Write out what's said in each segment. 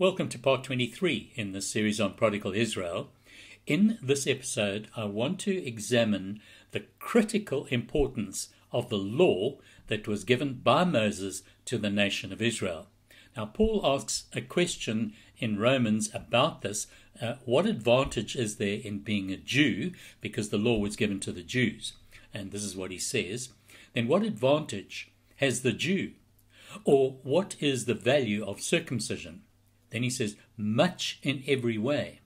Welcome to part 23 in this series on prodigal Israel. In this episode, I want to examine the critical importance of the law that was given by Moses to the nation of Israel. Now, Paul asks a question in Romans about this. Uh, what advantage is there in being a Jew because the law was given to the Jews? And this is what he says. Then, what advantage has the Jew? Or what is the value of circumcision? Then he says, much in every way.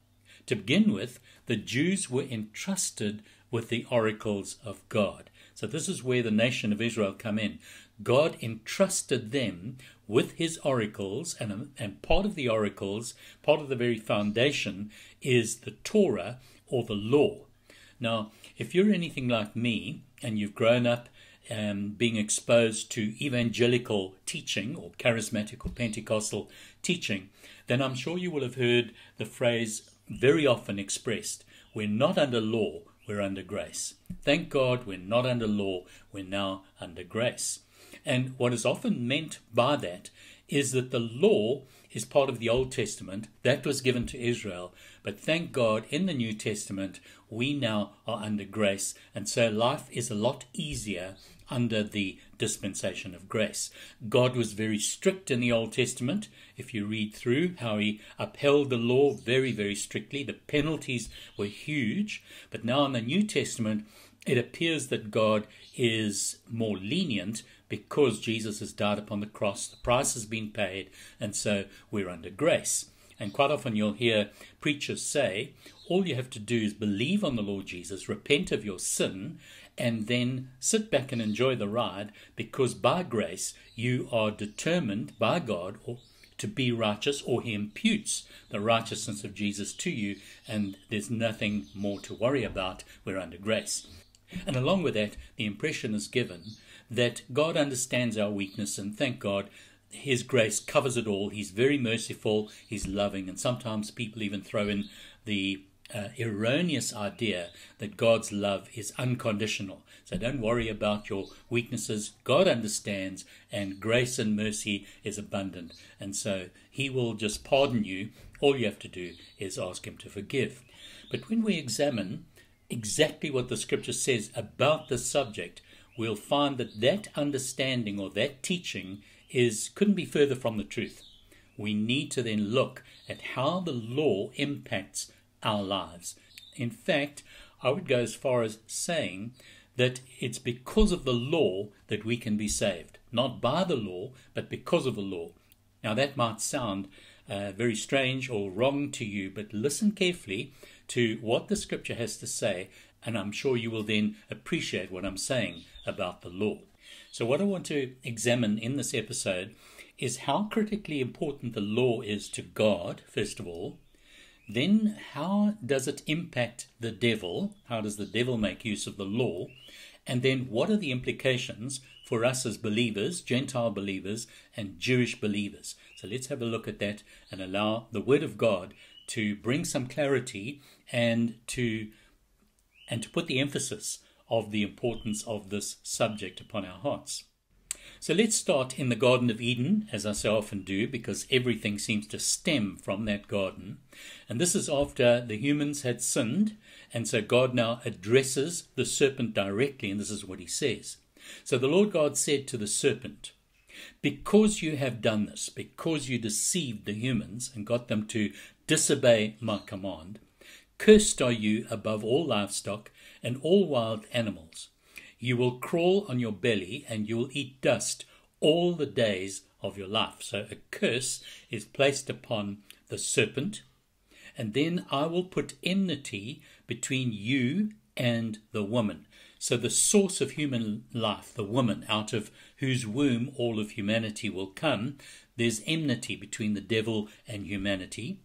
To begin with, the Jews were entrusted with the oracles of God. So this is where the nation of Israel come in. God entrusted them with his oracles, and, and part of the oracles, part of the very foundation, is the Torah or the law. Now, if you're anything like me and you've grown up um, being exposed to evangelical teaching or charismatic or Pentecostal teaching, then I'm sure you will have heard the phrase very often expressed we're not under law, we're under grace. Thank God we're not under law, we're now under grace. And what is often meant by that is that the law is part of the Old Testament that was given to Israel. But thank God in the New Testament, we now are under grace. And so life is a lot easier under the dispensation of grace. God was very strict in the Old Testament. If you read through how he upheld the law very, very strictly, the penalties were huge. But now in the New Testament, it appears that God is more lenient because Jesus has died upon the cross, the price has been paid, and so we're under grace. And quite often you'll hear preachers say, all you have to do is believe on the Lord Jesus, repent of your sin, and then sit back and enjoy the ride because by grace you are determined by God to be righteous, or He imputes the righteousness of Jesus to you, and there's nothing more to worry about. We're under grace. And along with that, the impression is given that God understands our weakness, and thank God, His grace covers it all. He's very merciful, He's loving, and sometimes people even throw in the uh, erroneous idea that God's love is unconditional. So don't worry about your weaknesses. God understands, and grace and mercy is abundant. And so He will just pardon you. All you have to do is ask Him to forgive. But when we examine exactly what the Scripture says about this subject, we'll find that that understanding or that teaching is couldn't be further from the truth. We need to then look at how the law impacts our lives. In fact, I would go as far as saying that it's because of the law that we can be saved. Not by the law, but because of the law. Now, that might sound uh, very strange or wrong to you, but listen carefully to what the scripture has to say, and I'm sure you will then appreciate what I'm saying about the law. So, what I want to examine in this episode is how critically important the law is to God, first of all, then, how does it impact the devil? How does the devil make use of the law? And then, what are the implications for us as believers, Gentile believers, and Jewish believers? So, let's have a look at that and allow the Word of God to bring some clarity and to and to put the emphasis of the importance of this subject upon our hearts. So let's start in the Garden of Eden, as I so often do, because everything seems to stem from that garden. And this is after the humans had sinned, and so God now addresses the serpent directly, and this is what he says. So the Lord God said to the serpent, Because you have done this, because you deceived the humans and got them to disobey my command, cursed are you above all livestock and all wild animals. You will crawl on your belly and you will eat dust all the days of your life. So a curse is placed upon the serpent. And then I will put enmity between you and the woman. So the source of human life, the woman, out of whose womb all of humanity will come, there's enmity between the devil and humanity.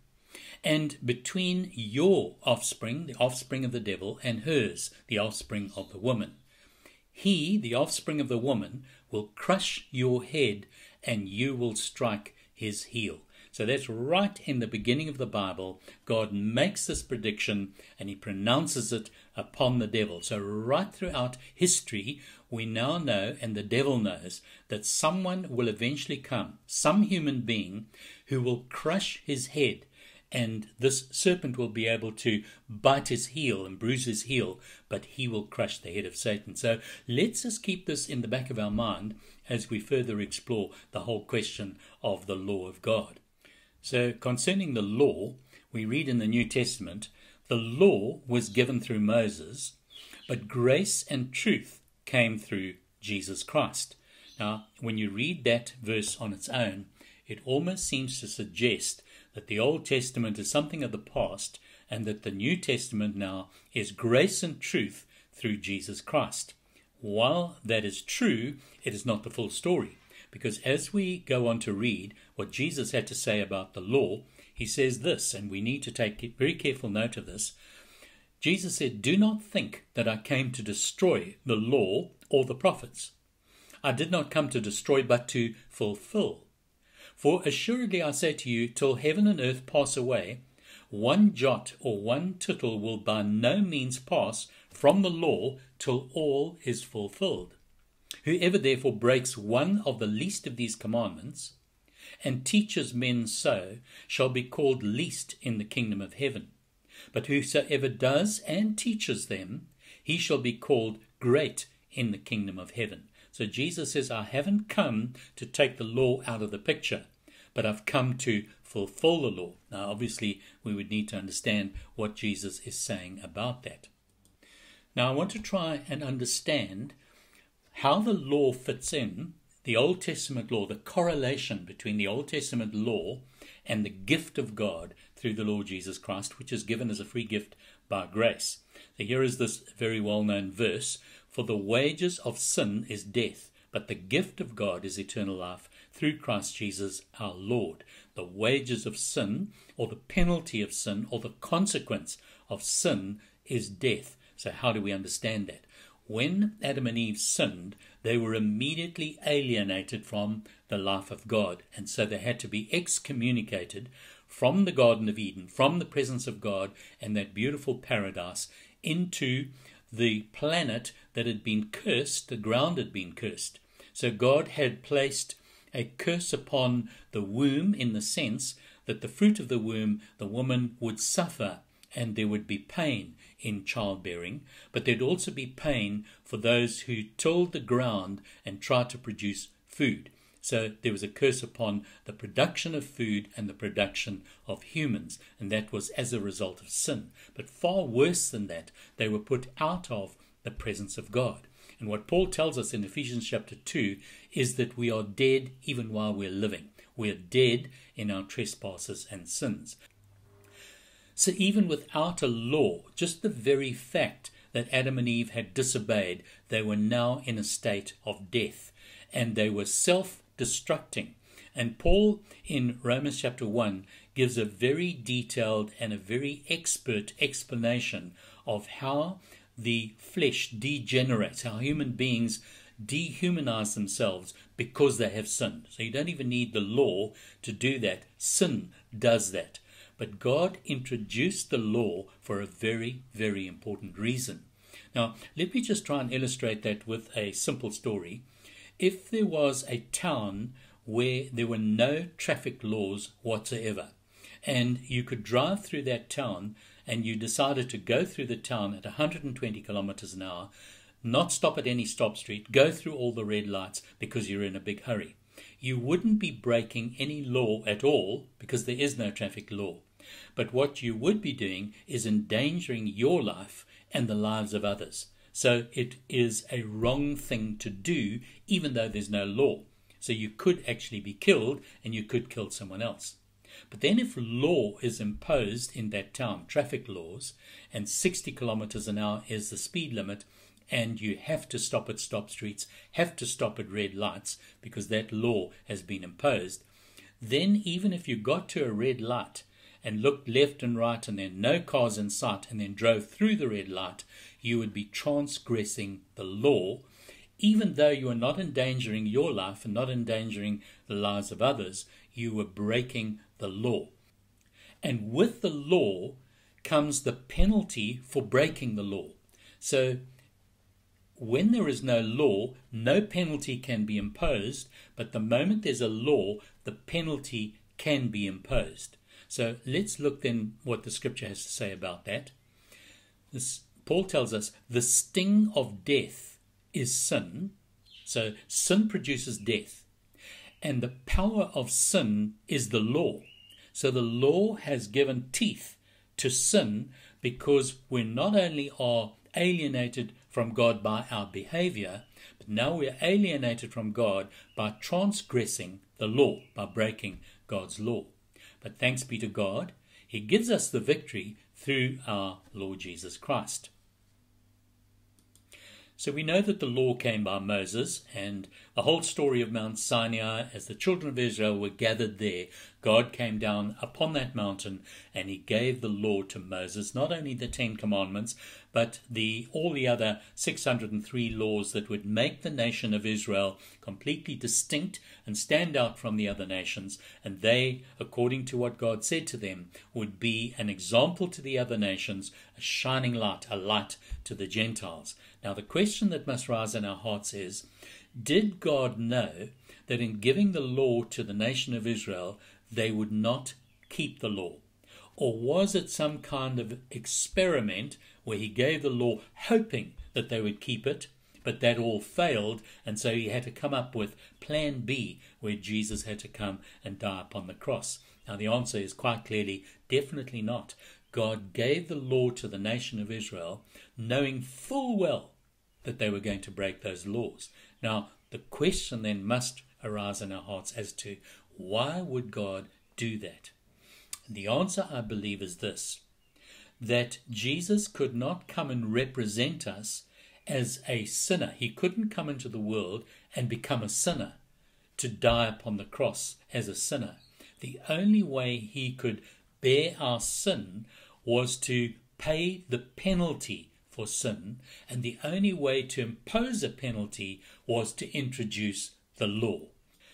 And between your offspring, the offspring of the devil, and hers, the offspring of the woman. He, the offspring of the woman, will crush your head and you will strike his heel. So that's right in the beginning of the Bible. God makes this prediction and he pronounces it upon the devil. So, right throughout history, we now know, and the devil knows, that someone will eventually come, some human being, who will crush his head, and this serpent will be able to bite his heel and bruise his heel, but he will crush the head of Satan. So let's just keep this in the back of our mind as we further explore the whole question of the law of God. So, concerning the law, we read in the New Testament the law was given through Moses, but grace and truth came through Jesus Christ. Now, when you read that verse on its own, it almost seems to suggest that the Old Testament is something of the past and that the New Testament now is grace and truth through Jesus Christ. While that is true, it is not the full story. Because as we go on to read what Jesus had to say about the law, he says this, and we need to take very careful note of this. Jesus said, Do not think that I came to destroy the law or the prophets. I did not come to destroy, but to fulfill. For assuredly I say to you, till heaven and earth pass away, one jot or one tittle will by no means pass from the law till all is fulfilled. Whoever therefore breaks one of the least of these commandments, and teaches men so, shall be called least in the kingdom of heaven. But whosoever does and teaches them, he shall be called great in the kingdom of heaven. So Jesus says, I haven't come to take the law out of the picture, but I've come to fulfill the law. Now, obviously, we would need to understand what Jesus is saying about that. Now, I want to try and understand how the law fits in the Old Testament law, the correlation between the Old Testament law and the gift of God through the Lord Jesus Christ, which is given as a free gift by grace. So here is this very well known verse For the wages of sin is death, but the gift of God is eternal life through Christ Jesus our Lord. The wages of sin, or the penalty of sin, or the consequence of sin is death. So, how do we understand that? When Adam and Eve sinned, they were immediately alienated from the life of God, and so they had to be excommunicated from the Garden of Eden, from the presence of God and that beautiful paradise, into the planet that had been cursed, the ground had been cursed. So God had placed a curse upon the womb in the sense that the fruit of the womb, the woman would suffer and there would be pain in childbearing, but there'd also be pain for those who tilled the ground and tried to produce food. So there was a curse upon the production of food and the production of humans, and that was as a result of sin. But far worse than that, they were put out of the presence of God. And what Paul tells us in Ephesians chapter 2 is that we are dead even while we're living. We are dead in our trespasses and sins. So even without a law, just the very fact that Adam and Eve had disobeyed, they were now in a state of death and they were self destructing. And Paul in Romans chapter 1 gives a very detailed and a very expert explanation of how the flesh degenerates, how human beings dehumanize themselves because they have sinned. So you don't even need the law to do that. Sin does that. But God introduced the law for a very, very important reason. Now, let me just try and illustrate that with a simple story. If there was a town where there were no traffic laws whatsoever, and you could drive through that town and you decided to go through the town at 120 kilometers an hour, not stop at any stop street, go through all the red lights because you're in a big hurry. You wouldn't be breaking any law at all because there is no traffic law. But what you would be doing is endangering your life and the lives of others. So it is a wrong thing to do, even though there's no law. So you could actually be killed and you could kill someone else. But then, if law is imposed in that town, traffic laws, and 60 kilometers an hour is the speed limit, and you have to stop at stop streets, have to stop at red lights because that law has been imposed, then even if you got to a red light and looked left and right and then no cars in sight and then drove through the red light, you would be transgressing the law, even though you are not endangering your life and not endangering the lives of others, you were breaking the law. And with the law comes the penalty for breaking the law. So when there is no law, no penalty can be imposed, but the moment there's a law, the penalty can be imposed. So let's look then what the scripture has to say about that. This, Paul tells us the sting of death is sin. So sin produces death. And the power of sin is the law. So the law has given teeth to sin because we not only are alienated from God by our behavior, but now we are alienated from God by transgressing the law, by breaking God's law. But thanks be to God, He gives us the victory through our Lord Jesus Christ. So we know that the law came by Moses, and the whole story of Mount Sinai, as the children of Israel were gathered there, God came down upon that mountain and he gave the law to Moses, not only the Ten Commandments, but the all the other 603 laws that would make the nation of Israel completely distinct and stand out from the other nations, and they, according to what God said to them, would be an example to the other nations, a shining light, a light to the Gentiles. Now the question that must rise in our hearts is, did God know that in giving the law to the nation of Israel, they would not keep the law? Or was it some kind of experiment where he gave the law hoping that they would keep it, but that all failed, and so he had to come up with plan B, where Jesus had to come and die upon the cross? Now, the answer is quite clearly definitely not. God gave the law to the nation of Israel, knowing full well that they were going to break those laws. Now, the question then must arise in our hearts as to why would God do that? And the answer, I believe, is this that Jesus could not come and represent us as a sinner. He couldn't come into the world and become a sinner to die upon the cross as a sinner. The only way he could bear our sin was to pay the penalty for sin, and the only way to impose a penalty was to introduce the law.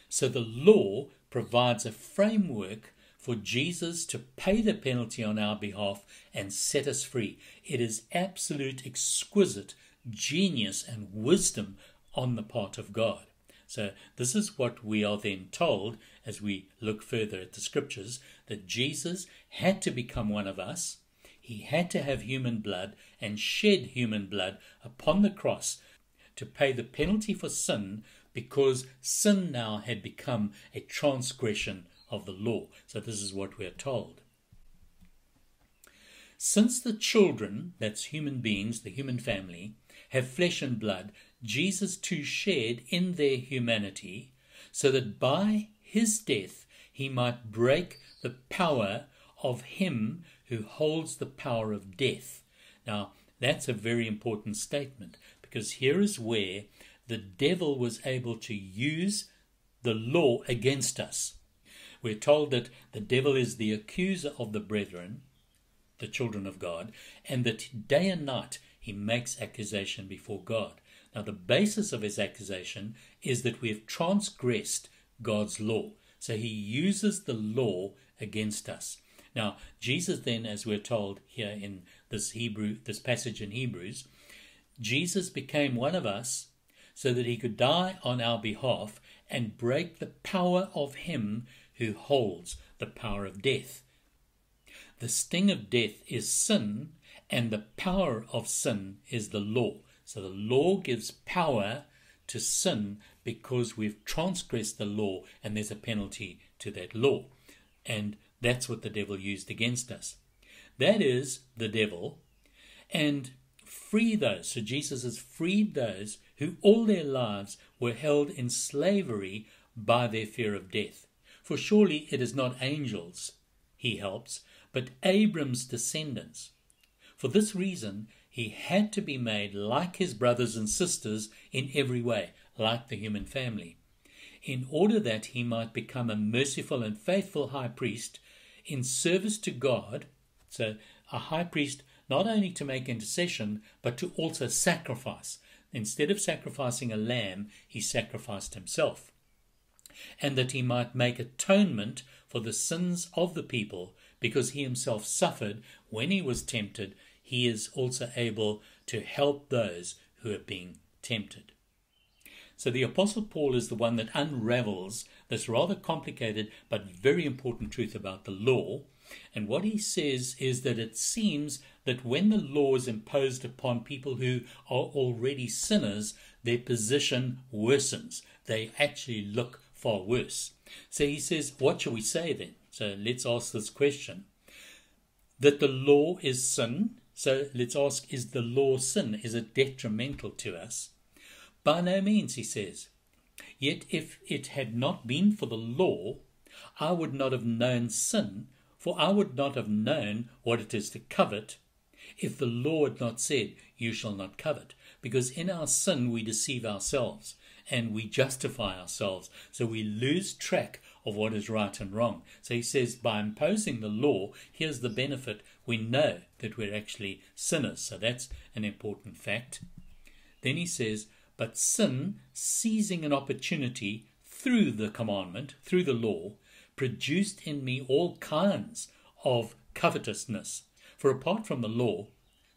So the law provides a framework for Jesus to pay the penalty on our behalf and set us free. It is absolute, exquisite genius and wisdom on the part of God. So, this is what we are then told as we look further at the scriptures that Jesus had to become one of us he had to have human blood and shed human blood upon the cross to pay the penalty for sin because sin now had become a transgression of the law. So, this is what we are told. Since the children, that's human beings, the human family, have flesh and blood, Jesus too shared in their humanity, so that by his death he might break the power of him who holds the power of death. Now, that's a very important statement because here is where the devil was able to use the law against us. We're told that the devil is the accuser of the brethren, the children of God, and that day and night he makes accusation before God. Now, the basis of his accusation is that we have transgressed God's law. So he uses the law against us. Now, Jesus then, as we're told here in this Hebrew, this passage in Hebrews, Jesus became one of us so that he could die on our behalf and break the power of him who holds the power of death. The sting of death is sin, and the power of sin is the law. So the law gives power to sin because we've transgressed the law, and there's a penalty to that law. And that's what the devil used against us. That is the devil. And free those. So Jesus has freed those who all their lives were held in slavery by their fear of death. For surely it is not angels he helps, but Abram's descendants. For this reason, he had to be made like his brothers and sisters in every way, like the human family, in order that he might become a merciful and faithful high priest in service to God. So, a high priest not only to make intercession, but to also sacrifice. Instead of sacrificing a lamb, he sacrificed himself. And that he might make atonement for the sins of the people, because he himself suffered when he was tempted, he is also able to help those who are being tempted. So the Apostle Paul is the one that unravels this rather complicated but very important truth about the law. And what he says is that it seems that when the law is imposed upon people who are already sinners, their position worsens. They actually look far worse. So he says, What shall we say then? So let's ask this question that the law is sin. So let's ask, is the law sin? Is it detrimental to us? By no means, he says. Yet if it had not been for the law, I would not have known sin, for I would not have known what it is to covet, if the law had not said, You shall not covet. Because in our sin we deceive ourselves and we justify ourselves. So we lose track of what is right and wrong. So he says, by imposing the law, here's the benefit. We know that we're actually sinners. So that's an important fact. Then he says, but sin, seizing an opportunity through the commandment, through the law, produced in me all kinds of covetousness. For apart from the law,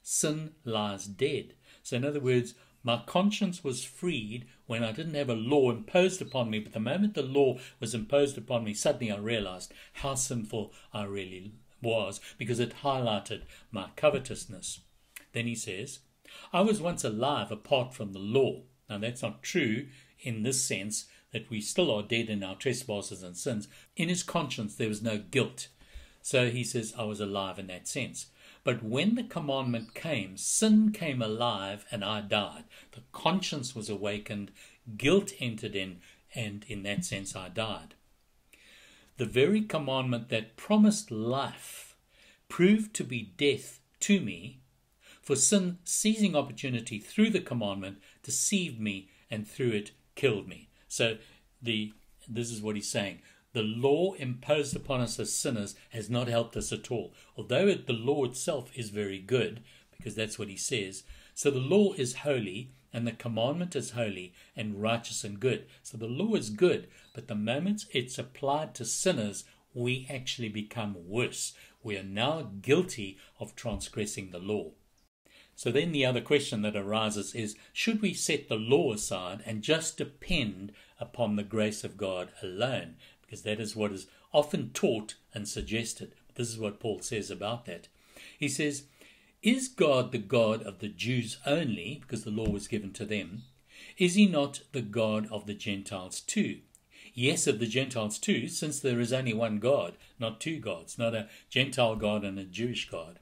sin lies dead. So, in other words, my conscience was freed when I didn't have a law imposed upon me, but the moment the law was imposed upon me, suddenly I realized how sinful I really was because it highlighted my covetousness. Then he says, I was once alive apart from the law. Now, that's not true in this sense that we still are dead in our trespasses and sins. In his conscience, there was no guilt. So he says, I was alive in that sense. But when the commandment came, sin came alive and I died. The conscience was awakened, guilt entered in, and in that sense I died. The very commandment that promised life proved to be death to me for sin, seizing opportunity through the commandment, deceived me and through it killed me. So the this is what he's saying. The law imposed upon us as sinners has not helped us at all. Although it, the law itself is very good, because that's what he says. So the law is holy, and the commandment is holy and righteous and good. So the law is good, but the moment it's applied to sinners, we actually become worse. We are now guilty of transgressing the law. So then the other question that arises is should we set the law aside and just depend upon the grace of God alone? Because that is what is often taught and suggested. This is what Paul says about that. He says, Is God the God of the Jews only, because the law was given to them? Is he not the God of the Gentiles too? Yes, of the Gentiles too, since there is only one God, not two gods, not a Gentile God and a Jewish God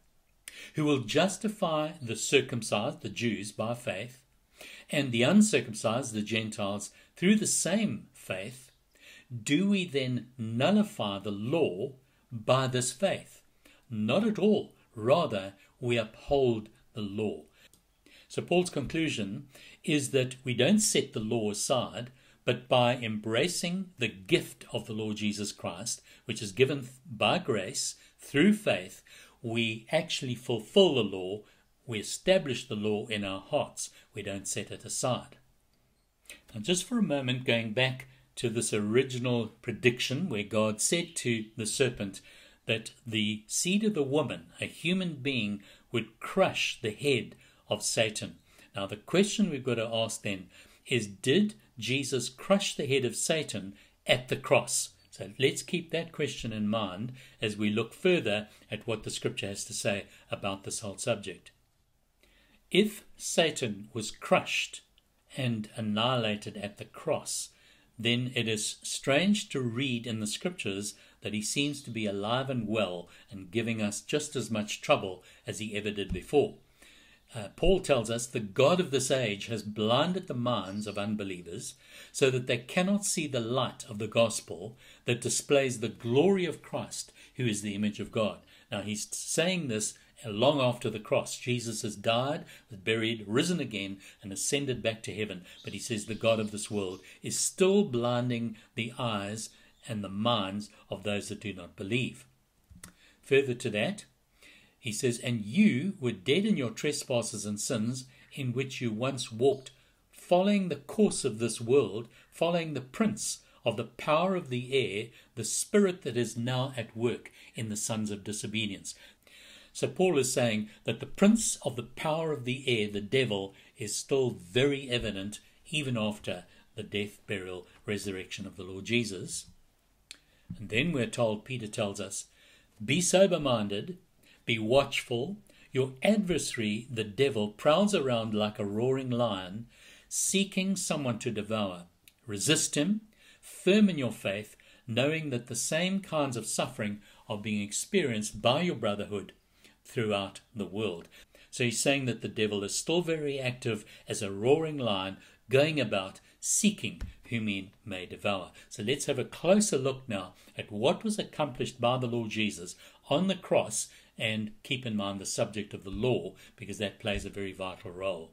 who will justify the circumcised, the Jews, by faith, and the uncircumcised, the Gentiles, through the same faith, do we then nullify the law by this faith? Not at all. Rather, we uphold the law. So, Paul's conclusion is that we don't set the law aside, but by embracing the gift of the Lord Jesus Christ, which is given by grace through faith, we actually fulfill the law, we establish the law in our hearts, we don't set it aside. Now, just for a moment, going back to this original prediction where God said to the serpent that the seed of the woman, a human being, would crush the head of Satan. Now, the question we've got to ask then is Did Jesus crush the head of Satan at the cross? So let's keep that question in mind as we look further at what the scripture has to say about this whole subject. If Satan was crushed and annihilated at the cross, then it is strange to read in the scriptures that he seems to be alive and well and giving us just as much trouble as he ever did before uh, Paul tells us the God of this age has blinded the minds of unbelievers so that they cannot see the light of the gospel that displays the glory of Christ, who is the image of God. Now, he's saying this long after the cross. Jesus has died, was buried, risen again, and ascended back to heaven. But he says the God of this world is still blinding the eyes and the minds of those that do not believe. Further to that, he says, And you were dead in your trespasses and sins, in which you once walked, following the course of this world, following the prince of the power of the air, the spirit that is now at work in the sons of disobedience. So Paul is saying that the prince of the power of the air, the devil, is still very evident even after the death, burial, resurrection of the Lord Jesus. And then we're told, Peter tells us, be sober minded, be watchful. Your adversary, the devil, prowls around like a roaring lion, seeking someone to devour. Resist him, firm in your faith, knowing that the same kinds of suffering are being experienced by your brotherhood throughout the world. So he's saying that the devil is still very active as a roaring lion, going about seeking whom he may devour. So let's have a closer look now at what was accomplished by the Lord Jesus on the cross and keep in mind the subject of the law because that plays a very vital role.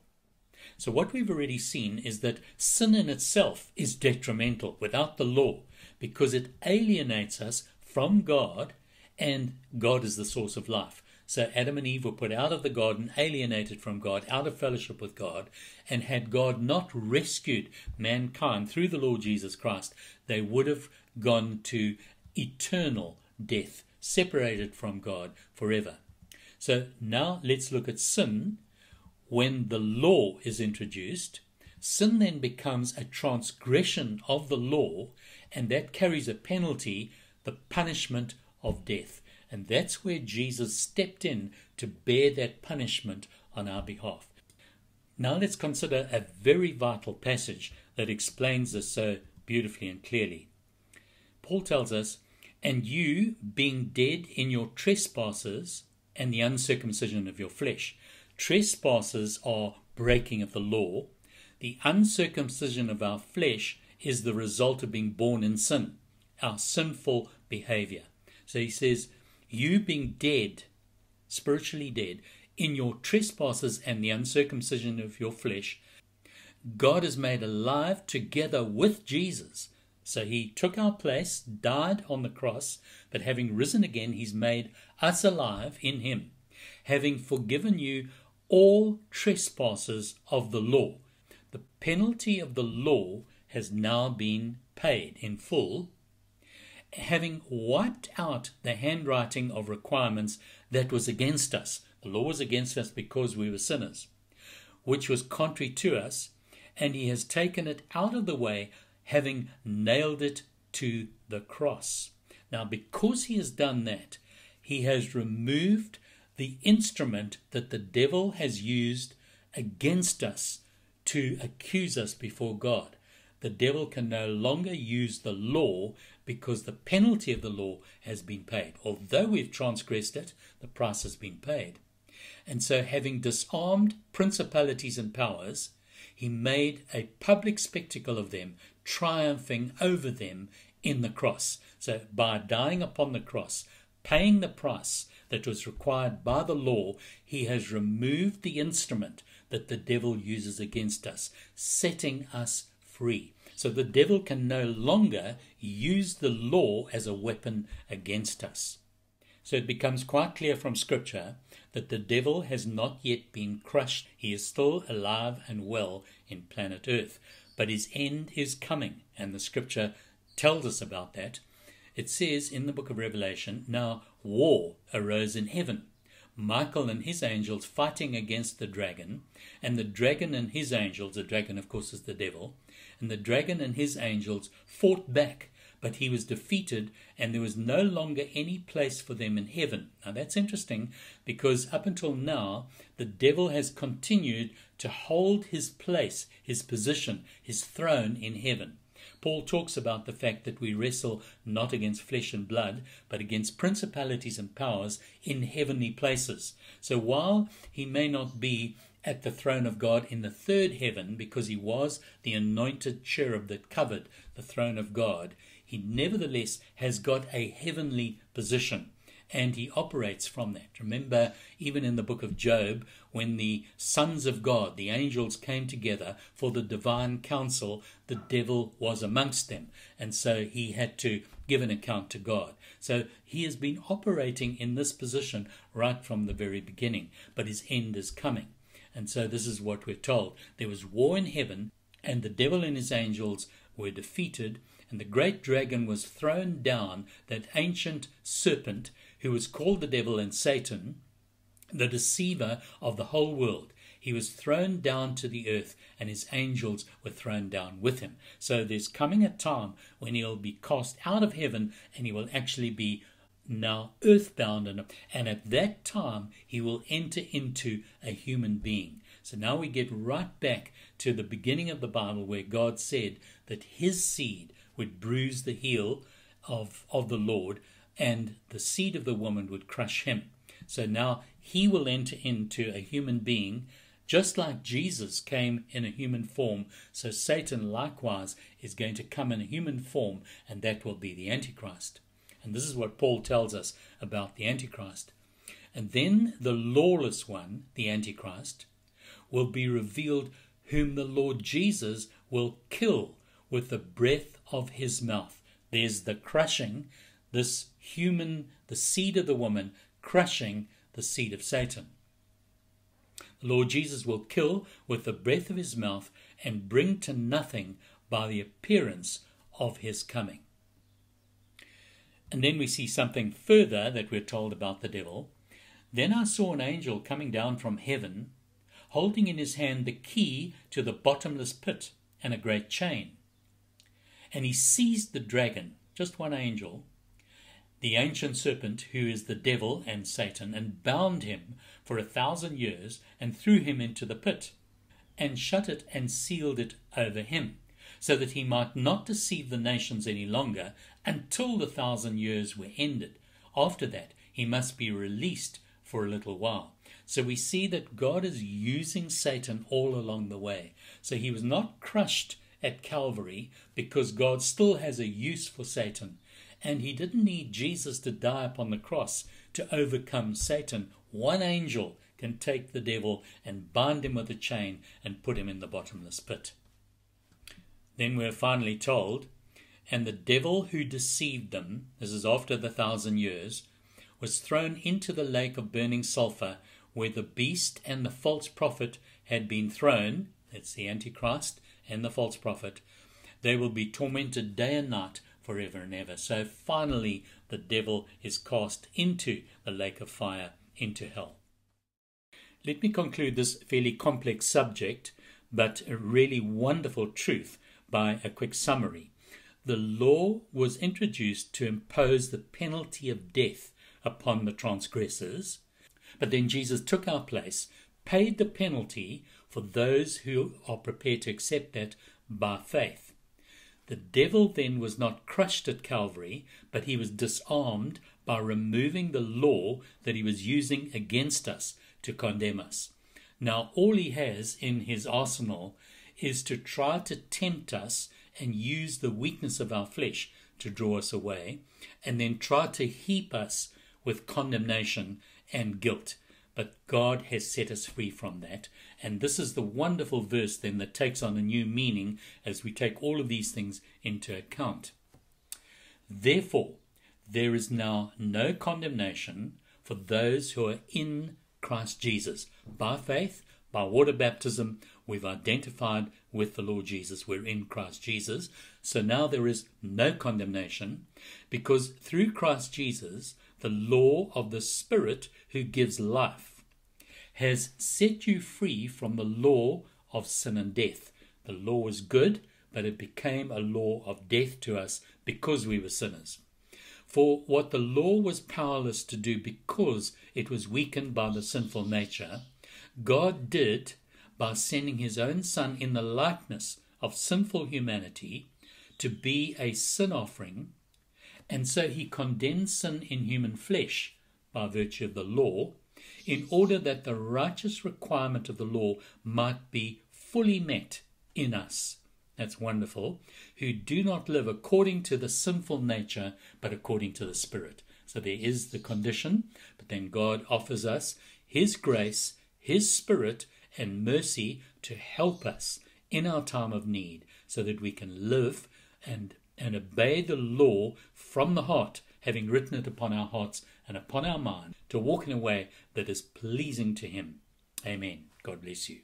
So, what we've already seen is that sin in itself is detrimental without the law because it alienates us from God, and God is the source of life. So Adam and Eve were put out of the garden, alienated from God, out of fellowship with God, and had God not rescued mankind through the Lord Jesus Christ, they would have gone to eternal death, separated from God forever. So now let's look at sin. When the law is introduced, sin then becomes a transgression of the law, and that carries a penalty, the punishment of death. And that's where Jesus stepped in to bear that punishment on our behalf. Now let's consider a very vital passage that explains this so beautifully and clearly. Paul tells us, And you, being dead in your trespasses and the uncircumcision of your flesh, trespasses are breaking of the law, the uncircumcision of our flesh is the result of being born in sin, our sinful behavior. So he says, you being dead, spiritually dead, in your trespasses and the uncircumcision of your flesh, God is made alive together with Jesus. So he took our place, died on the cross, but having risen again, he's made us alive in him, having forgiven you all trespasses of the law. The penalty of the law has now been paid in full having wiped out the handwriting of requirements that was against us. The law was against us because we were sinners, which was contrary to us, and he has taken it out of the way, having nailed it to the cross. Now, because he has done that, he has removed the instrument that the devil has used against us to accuse us before God. The devil can no longer use the law because the penalty of the law has been paid. Although we've transgressed it, the price has been paid. And so, having disarmed principalities and powers, he made a public spectacle of them, triumphing over them in the cross. So, by dying upon the cross, paying the price that was required by the law, he has removed the instrument that the devil uses against us, setting us free. So the devil can no longer use the law as a weapon against us. So it becomes quite clear from Scripture that the devil has not yet been crushed. He is still alive and well in planet Earth. But his end is coming, and the Scripture tells us about that. It says in the book of Revelation, Now war arose in heaven. Michael and his angels fighting against the dragon, and the dragon and his angels, the dragon, of course, is the devil, and the dragon and his angels fought back, but he was defeated, and there was no longer any place for them in heaven. Now that's interesting because up until now, the devil has continued to hold his place, his position, his throne in heaven. Paul talks about the fact that we wrestle not against flesh and blood, but against principalities and powers in heavenly places. So while he may not be at the throne of God in the third heaven because he was the anointed cherub that covered the throne of God, he nevertheless has got a heavenly position and he operates from that. Remember, even in the book of Job, when the sons of God, the angels, came together for the divine council, the devil was amongst them. And so he had to give an account to God. So he has been operating in this position right from the very beginning, but his end is coming. And so this is what we're told. There was war in heaven, and the devil and his angels were defeated, and the great dragon was thrown down, that ancient serpent who was called the devil and Satan, the deceiver of the whole world. He was thrown down to the earth, and his angels were thrown down with him. So there's coming a time when he'll be cast out of heaven and he will actually be now earthbound, and, at that time he will enter into a human being. So now we get right back to the beginning of the Bible where God said that his seed would bruise the heel of, of the Lord and the seed of the woman would crush him. So now he will enter into a human being just like Jesus came in a human form. So Satan likewise is going to come in a human form and that will be the Antichrist. And this is what Paul tells us about the Antichrist. And then the lawless one, the Antichrist, will be revealed, whom the Lord Jesus will kill with the breath of his mouth. There's the crushing, this human, the seed of the woman, crushing the seed of Satan. The Lord Jesus will kill with the breath of his mouth and bring to nothing by the appearance of his coming. And then we see something further that we're told about the devil. Then I saw an angel coming down from heaven, holding in his hand the key to the bottomless pit and a great chain. And he seized the dragon, just one angel, the ancient serpent, who is the devil and Satan, and bound him for a thousand years, and threw him into the pit, and shut it and sealed it over him, so that he might not deceive the nations any longer until the thousand years were ended. After that, he must be released for a little while. So we see that God is using Satan all along the way. So he was not crushed at Calvary because God still has a use for Satan. And he didn't need Jesus to die upon the cross to overcome Satan. One angel can take the devil and bind him with a chain and put him in the bottomless pit. Then we're finally told, and the devil who deceived them, this is after the thousand years, was thrown into the lake of burning sulphur, where the beast and the false prophet had been thrown. That's the Antichrist and the false prophet. They will be tormented day and night forever and ever. So finally, the devil is cast into the lake of fire, into hell. Let me conclude this fairly complex subject, but a really wonderful truth, by a quick summary. The law was introduced to impose the penalty of death upon the transgressors, but then Jesus took our place, paid the penalty for those who are prepared to accept that by faith. The devil then was not crushed at Calvary, but he was disarmed by removing the law that he was using against us to condemn us. Now, all he has in his arsenal is to try to tempt us and use the weakness of our flesh to draw us away, and then try to heap us with condemnation and guilt. But God has set us free from that. And this is the wonderful verse then that takes on a new meaning as we take all of these things into account. Therefore, there is now no condemnation for those who are in Christ Jesus. By faith, by water baptism, we've identified with the Lord Jesus. We're in Christ Jesus. So now there is no condemnation because through Christ Jesus, the law of the Spirit who gives life, has set you free from the law of sin and death. The law was good, but it became a law of death to us because we were sinners. For what the law was powerless to do because it was weakened by the sinful nature, God did by sending his own Son in the likeness of sinful humanity to be a sin offering and so he condemned sin in human flesh by virtue of the law, in order that the righteous requirement of the law might be fully met in us. That's wonderful. Who do not live according to the sinful nature, but according to the Spirit. So there is the condition, but then God offers us His grace, His Spirit, and mercy to help us in our time of need so that we can live and and obey the law from the heart, having written it upon our hearts and upon our mind, to walk in a way that is pleasing to Him. Amen. God bless you.